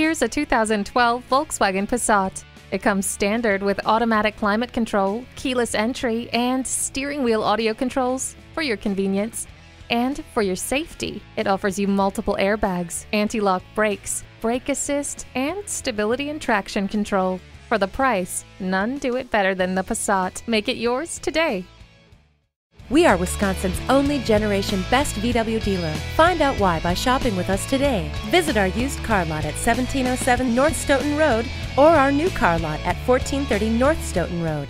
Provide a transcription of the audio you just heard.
Here's a 2012 Volkswagen Passat. It comes standard with automatic climate control, keyless entry, and steering wheel audio controls for your convenience. And for your safety, it offers you multiple airbags, anti-lock brakes, brake assist, and stability and traction control. For the price, none do it better than the Passat. Make it yours today. We are Wisconsin's only generation best VW dealer. Find out why by shopping with us today. Visit our used car lot at 1707 North Stoughton Road or our new car lot at 1430 North Stoughton Road.